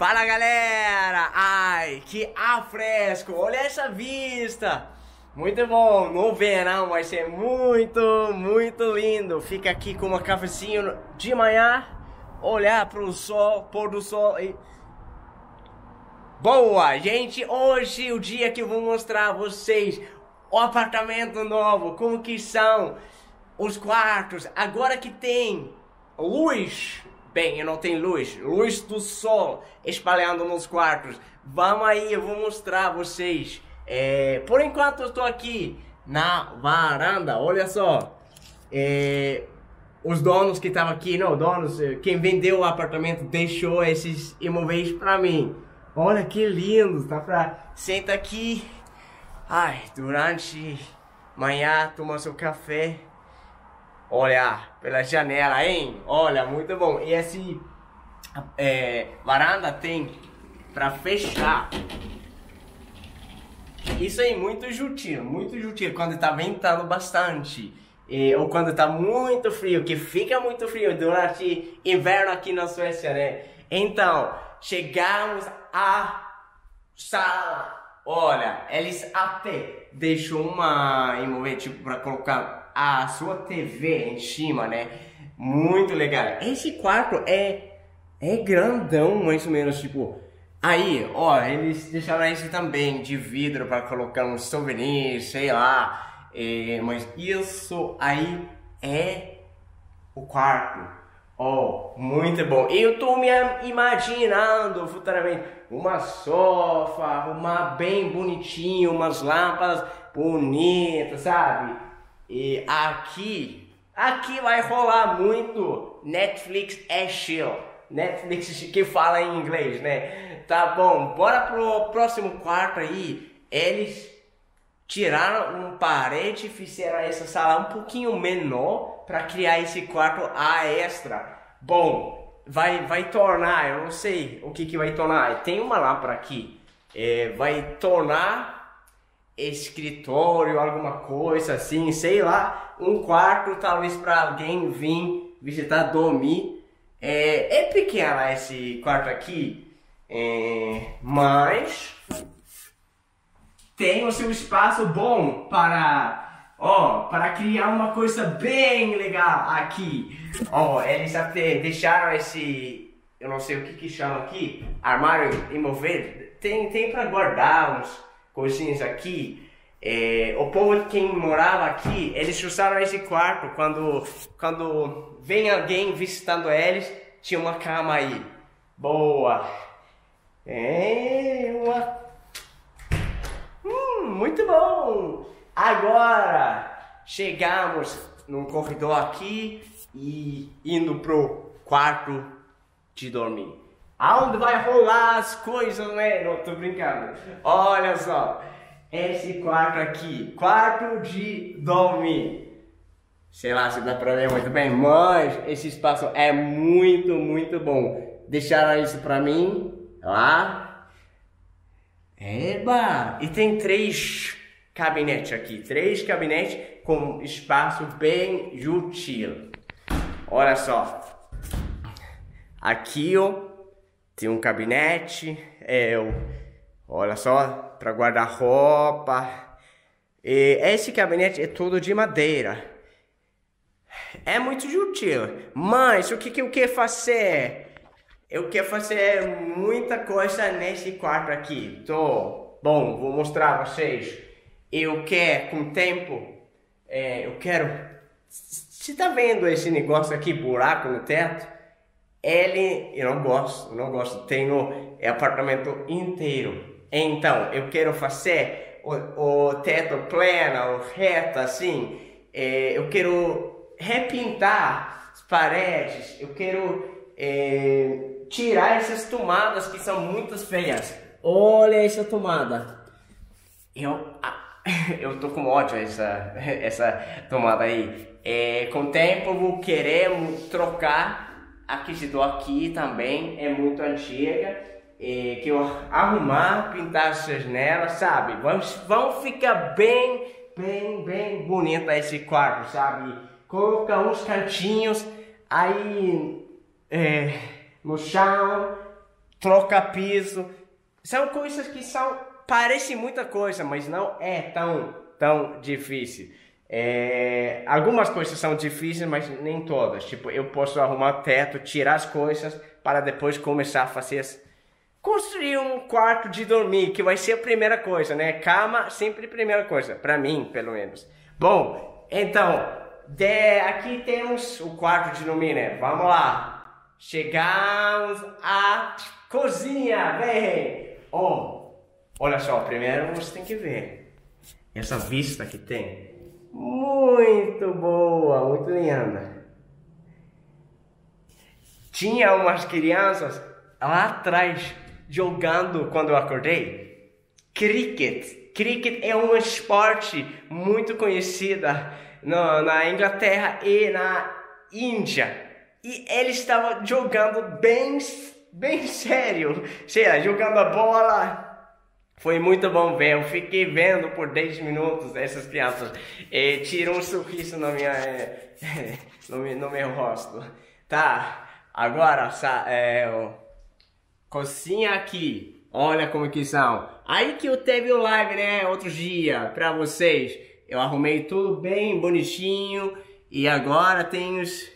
Fala galera! Ai, que ar fresco! Olha essa vista! Muito bom! No verão vai ser muito, muito lindo! Fica aqui com uma cafezinho de manhã, olhar pro sol, pôr do sol e... Boa! Gente, hoje o dia que eu vou mostrar a vocês o apartamento novo, como que são os quartos, agora que tem luz Bem, eu não tenho luz, luz do sol espalhando nos quartos. Vamos aí, eu vou mostrar a vocês. É, por enquanto eu estou aqui na varanda, olha só. É, os donos que estavam aqui, não, donos, é, quem vendeu o apartamento deixou esses imóveis para mim. Olha que lindo, tá pra... Senta aqui. Ai, durante manhã, toma seu café olhar pela janela, hein? Olha, muito bom. E esse é, varanda tem para fechar. Isso aí, muito jutinho, muito jutinho. Quando tá ventando bastante. E, ou quando tá muito frio, que fica muito frio durante inverno aqui na Suécia, né? Então, chegamos à sala. Olha, eles até deixam uma tipo para colocar a sua TV em cima, né? Muito legal. Esse quarto é é grandão, mais ou menos, tipo. Aí, ó, eles deixaram esse também de vidro para colocar uns souvenirs, sei lá. É, mas isso aí é o quarto. Oh, muito bom. Eu tô me imaginando futuramente uma sofá, arrumar bem bonitinho, umas lâmpadas bonitas, sabe? E aqui, aqui vai rolar muito Netflix é chill. Netflix que fala em inglês, né? Tá bom, bora pro próximo quarto aí. Eles tiraram uma parede e fizeram essa sala um pouquinho menor para criar esse quarto a extra. Bom, vai vai tornar, eu não sei o que que vai tornar. Tem uma lâmpada aqui. É, vai tornar escritório, alguma coisa assim, sei lá, um quarto talvez para alguém vir visitar, dormir. É, é pequena esse quarto aqui, é, mas tem o seu espaço bom para, ó, para criar uma coisa bem legal aqui. Ó, eles até deixaram esse, eu não sei o que que chama aqui, armário imovível. Tem, tem para guardar uns coisinhas aqui. É, o povo quem morava aqui, eles usaram esse quarto quando quando vem alguém visitando eles, tinha uma cama aí. Boa. É uma muito bom. Agora chegamos num corredor aqui e indo pro quarto de dormir. Aonde vai rolar as coisas, né? Não tô brincando. Olha só, esse quarto aqui, quarto de dormir. Sei lá se dá pra ver muito bem, mas esse espaço é muito, muito bom. Deixaram isso pra mim, lá. Eba! E tem três gabinetes aqui, três gabinetes com espaço bem útil. Olha só. Aqui, ó, tem um gabinete, é, olha só, para guardar roupa. E esse gabinete é todo de madeira. É muito útil, mas o que, que eu quero fazer? Eu quero fazer muita coisa nesse quarto aqui. Tô, bom, vou mostrar a vocês. Eu quero, com o tempo, é, eu quero... Você tá vendo esse negócio aqui, buraco no teto? Ele, eu não gosto, não gosto, tenho é apartamento inteiro. Então, eu quero fazer o, o teto plano, reto assim. É, eu quero repintar as paredes. Eu quero é, tirar essas tomadas que são muito feias. Olha essa tomada. Eu, eu tô com ódio essa, essa tomada aí. É, com o tempo vou querer trocar aquecedor aqui também é muito antiga. que eu arrumar, pintar as janelas, sabe? Vamos, vamos ficar bem, bem, bem bonito esse quarto, sabe? Colocar uns cantinhos aí é, no chão, trocar piso. São coisas que são parecem muita coisa, mas não é tão tão difícil. É, algumas coisas são difíceis, mas nem todas. Tipo, eu posso arrumar teto, tirar as coisas para depois começar a fazer as... construir um quarto de dormir, que vai ser a primeira coisa, né? Cama sempre a primeira coisa, para mim, pelo menos. Bom, então, de, aqui temos o quarto de dormir, né? Vamos lá. Chegamos à cozinha, vem. Oh, olha só, primeiro você tem que ver essa vista que tem muito boa, muito linda. Tinha umas crianças lá atrás jogando quando eu acordei. Cricket. Cricket é um esporte muito conhecido na Inglaterra e na Índia. E eles estavam jogando bem, bem sério. Sei lá, jogando a bola foi muito bom ver, eu fiquei vendo por 10 minutos essas crianças e tiram um sorriso no, minha, no, no meu rosto. Tá, agora, é, cozinha aqui, olha como que são. Aí que eu teve o live, né, outro dia, pra vocês. Eu arrumei tudo bem bonitinho e agora tem os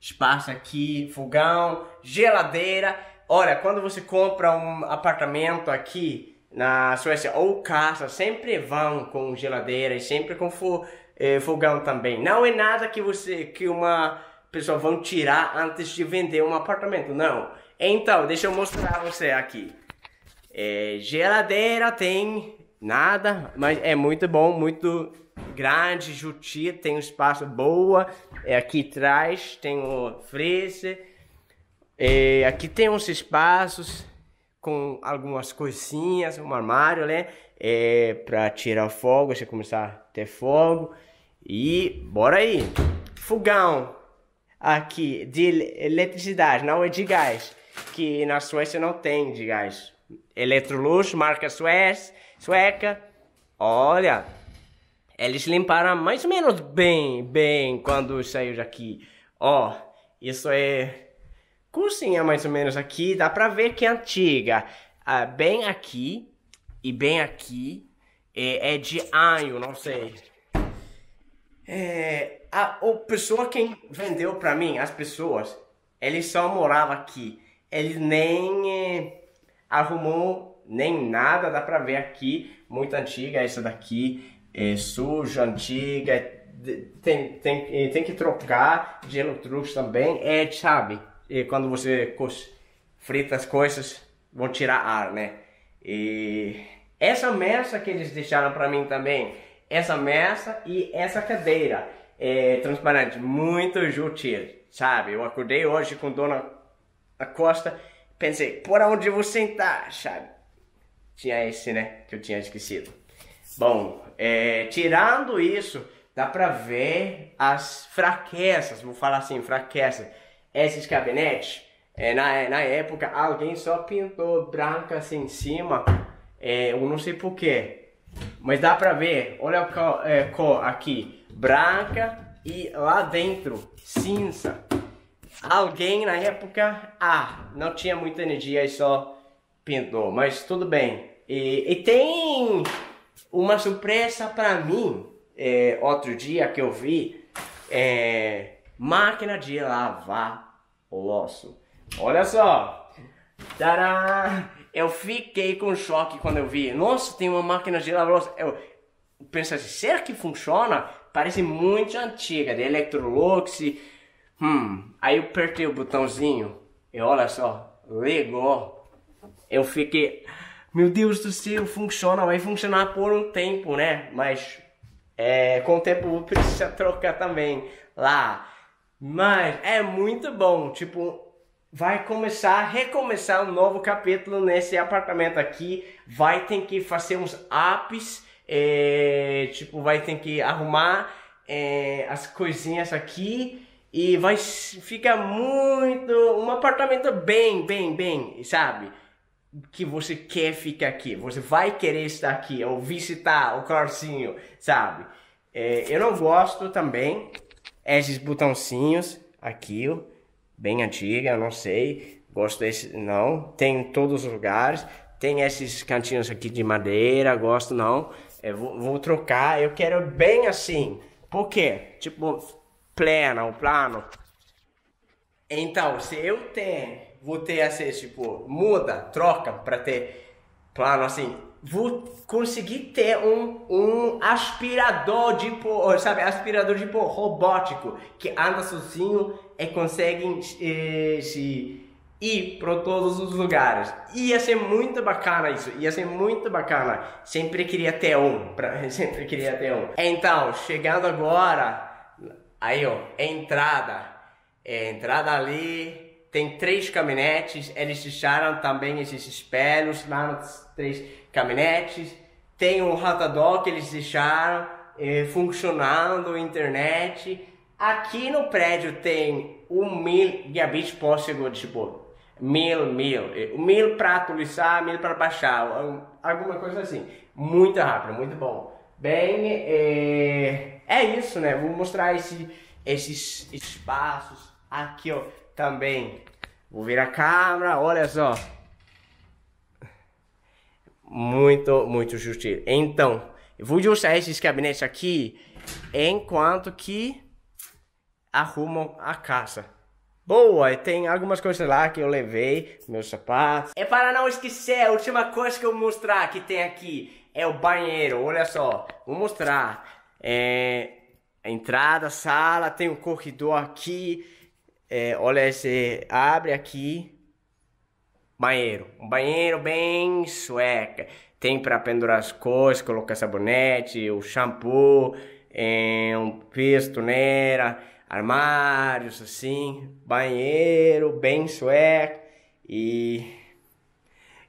espaço aqui, fogão, geladeira. Olha, quando você compra um apartamento aqui, na Suécia ou casa sempre vão com geladeira e sempre com fo, eh, fogão também. Não é nada que você que uma pessoa vão tirar antes de vender um apartamento, não. Então, deixa eu mostrar você aqui. É, geladeira tem nada, mas é muito bom, muito grande, jutia, tem um espaço boa. É, aqui atrás tem o freezer. É, aqui tem uns espaços com algumas coisinhas, um armário, né? É, para tirar fogo, você começar a ter fogo. E bora aí! Fogão aqui de eletricidade, não é de gás, que na Suécia não tem de gás. Electrolux, marca suécia, sueca. Olha, eles limparam mais ou menos bem, bem quando saiu daqui. Ó, isso é cozinha mais ou menos aqui, dá pra ver que é antiga. Ah, bem aqui e bem aqui é, é de anho, não sei. É, a, a pessoa quem vendeu pra mim, as pessoas, ele só morava aqui. Ele nem é, arrumou nem nada, dá pra ver aqui. Muito antiga essa daqui, é suja, antiga. Tem, tem, tem que trocar de Electrolux também, é, sabe? e quando você frita as coisas, vão tirar ar, né? E essa mesa que eles deixaram para mim também, essa mesa e essa cadeira é transparente, muito útil, sabe? Eu acordei hoje com Dona Costa, pensei, por onde vou sentar, sabe? Tinha esse, né, que eu tinha esquecido. Bom, é, tirando isso, dá pra ver as fraquezas, vou falar assim, fraquezas esses gabinetes, é, na, na época, alguém só pintou branca assim em cima, é, eu não sei porquê, mas dá pra ver, olha a cor, é, cor aqui, branca e lá dentro, cinza. Alguém na época, ah, não tinha muita energia e só pintou, mas tudo bem. E, e tem uma surpresa para mim, é, outro dia que eu vi, é, máquina de lavar louço. Olha só. Tadá! Eu fiquei com choque quando eu vi. Nossa, tem uma máquina de lavar louça. Eu pensei assim, será que funciona? Parece muito antiga, de Electrolux. Hum, aí eu apertei o botãozinho e olha só, ligou. Eu fiquei, meu Deus do céu, funciona, vai funcionar por um tempo, né? Mas é, com o tempo precisa trocar também lá. Mas é muito bom, tipo, vai começar, recomeçar um novo capítulo nesse apartamento aqui. Vai ter que fazer uns apps, é, tipo, vai ter que arrumar é, as coisinhas aqui e vai ficar muito um apartamento bem, bem, bem, sabe? Que você quer ficar aqui, você vai querer estar aqui ou visitar o quartinho, sabe? É, eu não gosto também esses botãozinhos aqui, bem antiga, não sei. Gosto desse, não. Tem em todos os lugares. Tem esses cantinhos aqui de madeira, gosto não. Eu vou, vou trocar, eu quero bem assim. Por quê? Tipo, pleno, plano. Então, se eu tenho, vou ter assim, tipo, muda, troca para ter plano assim, vou conseguir ter um, um aspirador de pó, sabe, aspirador de pó robótico que anda sozinho e consegue eh, se ir para todos os lugares. Ia ser muito bacana isso, ia ser muito bacana. Sempre queria ter um, pra, sempre queria ter um. Então, chegando agora, aí ó, entrada, é, entrada ali, tem três caminhonetes, eles deixaram também esses espelhos lá nos três caminhonetes. Tem um ratador que eles deixaram é, funcionando, internet. Aqui no prédio tem um mil gigabits por segundo, tipo, mil, mil. Mil para atualizar, mil para baixar, alguma coisa assim. Muito rápido, muito bom. Bem, é, é isso, né? Vou mostrar esse, esses espaços aqui, ó, também. Vou virar a câmera, olha só. Muito, muito justinho. Então, eu vou usar esses gabinetes aqui enquanto que arrumam a casa. Boa, tem algumas coisas lá que eu levei, meus sapatos. É para não esquecer, a última coisa que eu mostrar que tem aqui é o banheiro, olha só. Vou mostrar. É, a entrada, sala, tem um corredor aqui. É, olha, você abre aqui. Banheiro. Um banheiro bem sueca. Tem para pendurar as coisas, colocar sabonete, o shampoo, é, um peso, torneira armários assim, banheiro bem sueco e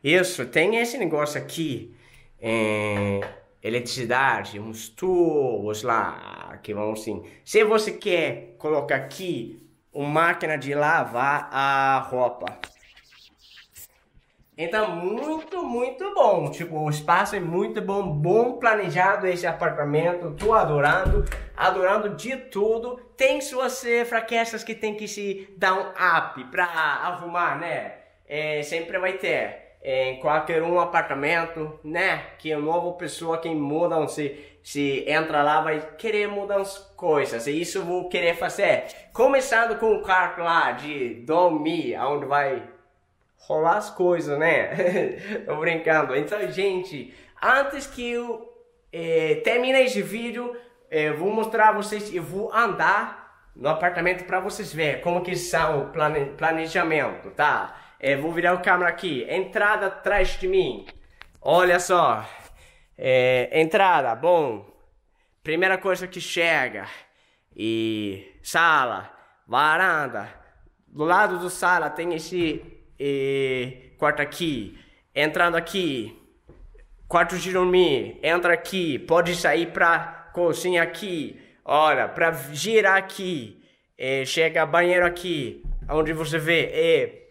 isso, tem esse negócio aqui, é, eletricidade, uns tubos lá que vão assim. Se você quer colocar aqui uma máquina de lavar a roupa, então, muito, muito bom. Tipo, o espaço é muito bom, bom planejado esse apartamento. Tô adorando, adorando de tudo. Tem suas fraquezas que tem que se dar um up pra arrumar, né? É, sempre vai ter. É, em qualquer um apartamento, né? Que uma nova pessoa que muda, se, se entra lá, vai querer mudar as coisas. E isso vou querer fazer. Começando com o quarto lá de dormir, onde vai rolar as coisas, né? Tô brincando. Então, gente, antes que eu é, termine esse vídeo, eu vou mostrar a vocês, eu vou andar no apartamento para vocês verem como que são o plane, planejamento, tá? É, vou virar o câmera aqui, entrada atrás de mim. Olha só, é, entrada, bom. Primeira coisa que chega. E sala, varanda. Do lado do sala tem esse e quarto aqui, entrando aqui, quarto de dormir, entra aqui, pode sair pra cozinha aqui, olha, pra girar aqui, e chega banheiro aqui, onde você vê, e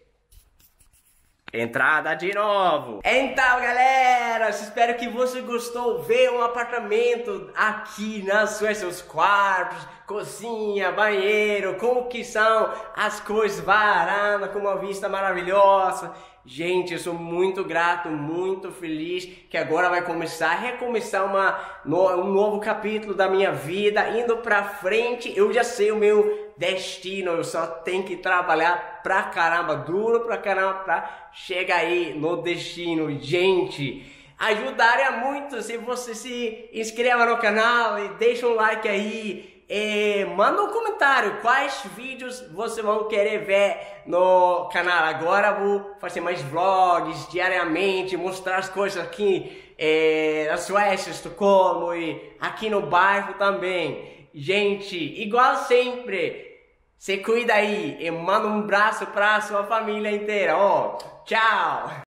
Entrada de novo. Então, galera, espero que você gostou. Ver um apartamento aqui na Suécia, os quartos, cozinha, banheiro, como que são as coisas, varanda com uma vista maravilhosa. Gente, eu sou muito grato, muito feliz que agora vai começar, recomeçar uma, um novo capítulo da minha vida, indo pra frente. Eu já sei o meu destino, eu só tenho que trabalhar pra caramba, duro pra caramba pra chegar aí no destino. Gente, ajudaria muito se você se inscreva no canal e deixa um like aí é, manda um comentário quais vídeos você vão querer ver no canal. Agora vou fazer mais vlogs diariamente, mostrar as coisas aqui é, na Suécia, Estocolmo e aqui no bairro também. Gente, igual sempre, se cuida aí e manda um abraço para sua família inteira. Ó, oh, tchau!